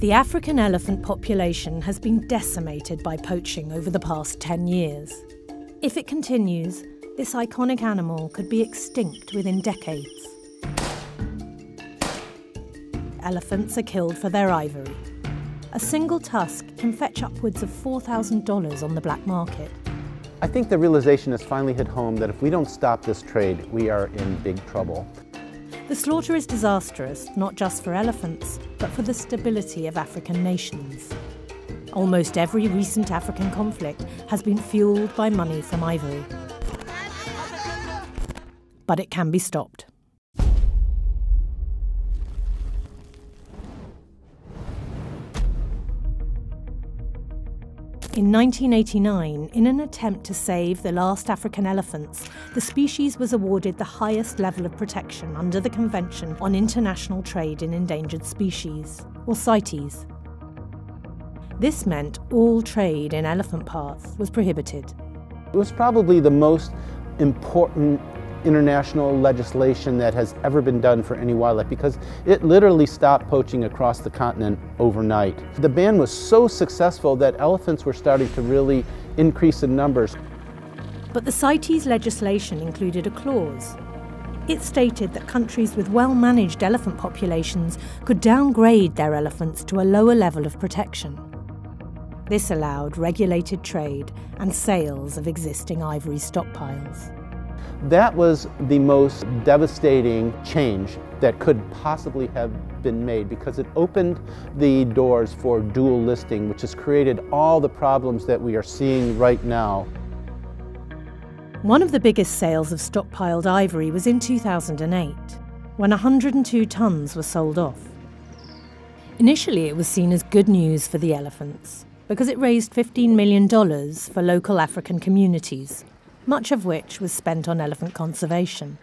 The African elephant population has been decimated by poaching over the past 10 years. If it continues, this iconic animal could be extinct within decades. Elephants are killed for their ivory. A single tusk can fetch upwards of $4,000 on the black market. I think the realization has finally hit home that if we don't stop this trade, we are in big trouble. The slaughter is disastrous, not just for elephants, but for the stability of African nations. Almost every recent African conflict has been fueled by money from ivory. But it can be stopped. In 1989, in an attempt to save the last African elephants, the species was awarded the highest level of protection under the Convention on International Trade in Endangered Species, or CITES. This meant all trade in elephant parts was prohibited. It was probably the most important international legislation that has ever been done for any wildlife because it literally stopped poaching across the continent overnight. The ban was so successful that elephants were starting to really increase in numbers. But the CITES legislation included a clause. It stated that countries with well managed elephant populations could downgrade their elephants to a lower level of protection. This allowed regulated trade and sales of existing ivory stockpiles. That was the most devastating change that could possibly have been made because it opened the doors for dual listing, which has created all the problems that we are seeing right now. One of the biggest sales of stockpiled ivory was in 2008, when 102 tons were sold off. Initially, it was seen as good news for the elephants because it raised $15 million for local African communities much of which was spent on elephant conservation.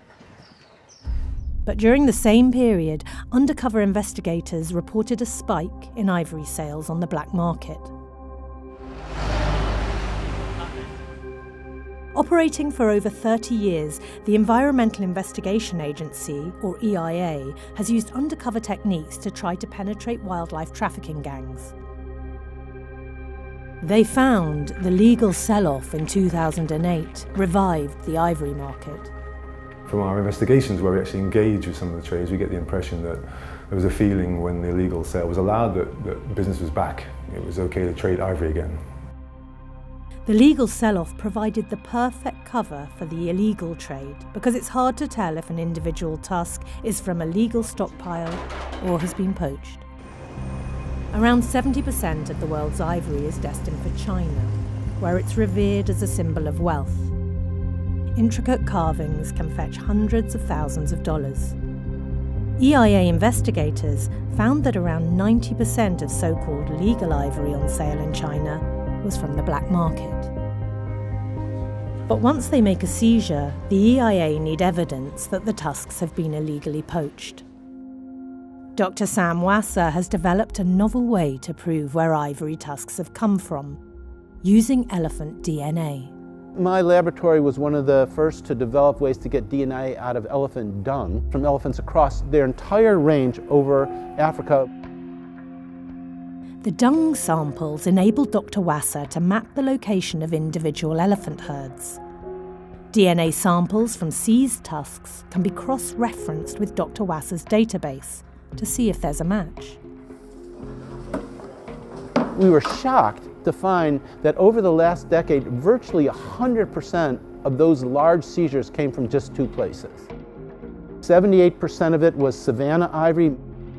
But during the same period, undercover investigators reported a spike in ivory sales on the black market. Operating for over 30 years, the Environmental Investigation Agency, or EIA, has used undercover techniques to try to penetrate wildlife trafficking gangs. They found the legal sell off in 2008 revived the ivory market. From our investigations where we actually engage with some of the traders, we get the impression that there was a feeling when the illegal sale was allowed that, that business was back. It was okay to trade ivory again. The legal sell off provided the perfect cover for the illegal trade because it's hard to tell if an individual tusk is from a legal stockpile or has been poached. Around 70% of the world's ivory is destined for China, where it's revered as a symbol of wealth. Intricate carvings can fetch hundreds of thousands of dollars. EIA investigators found that around 90% of so called legal ivory on sale in China was from the black market. But once they make a seizure, the EIA need evidence that the tusks have been illegally poached. Dr. Sam Wasser has developed a novel way to prove where ivory tusks have come from, using elephant DNA. My laboratory was one of the first to develop ways to get DNA out of elephant dung from elephants across their entire range over Africa. The dung samples enabled Dr. Wasser to map the location of individual elephant herds. DNA samples from seized tusks can be cross referenced with Dr. Wasser's database to see if there's a match. We were shocked to find that over the last decade, virtually 100% of those large seizures came from just two places. 78% of it was savanna ivory,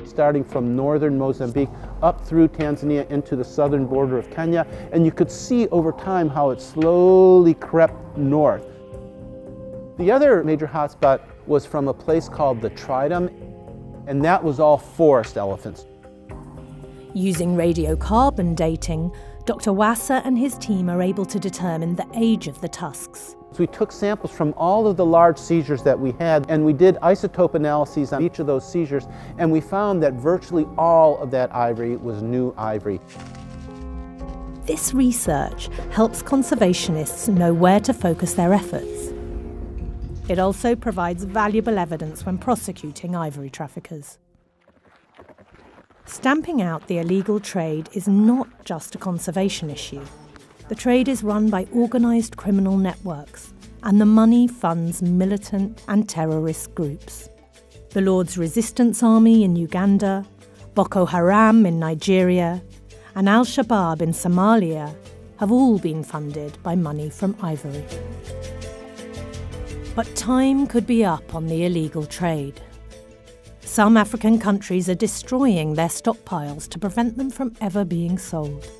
starting from northern Mozambique up through Tanzania into the southern border of Kenya, and you could see over time how it slowly crept north. The other major hotspot was from a place called the Tridom and that was all forest elephants. Using radiocarbon dating, Dr. Wasser and his team are able to determine the age of the tusks. So we took samples from all of the large seizures that we had and we did isotope analyses on each of those seizures and we found that virtually all of that ivory was new ivory. This research helps conservationists know where to focus their efforts. It also provides valuable evidence when prosecuting ivory traffickers. Stamping out the illegal trade is not just a conservation issue. The trade is run by organised criminal networks, and the money funds militant and terrorist groups. The Lord's Resistance Army in Uganda, Boko Haram in Nigeria, and Al Shabaab in Somalia have all been funded by money from ivory. But time could be up on the illegal trade. Some African countries are destroying their stockpiles to prevent them from ever being sold.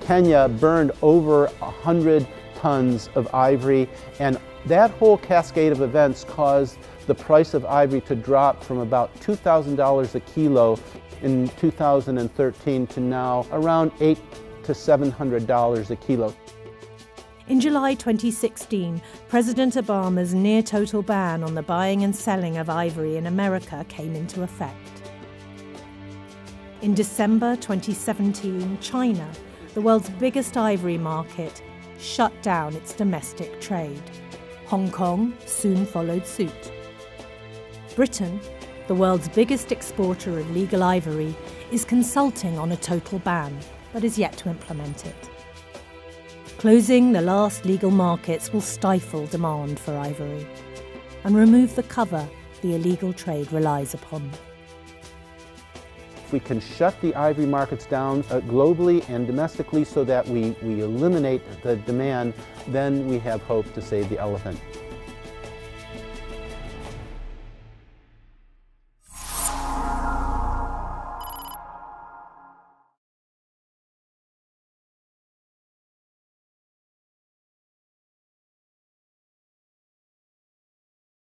Kenya burned over 100 tons of ivory, and that whole cascade of events caused the price of ivory to drop from about $2,000 a kilo in 2013 to now around eight to $700 a kilo. In July 2016, President Obama's near total ban on the buying and selling of ivory in America came into effect. In December 2017, China, the world's biggest ivory market, shut down its domestic trade. Hong Kong soon followed suit. Britain, the world's biggest exporter of legal ivory, is consulting on a total ban, but is yet to implement it. Closing the last legal markets will stifle demand for ivory and remove the cover the illegal trade relies upon. If we can shut the ivory markets down uh, globally and domestically so that we, we eliminate the demand, then we have hope to save the elephant.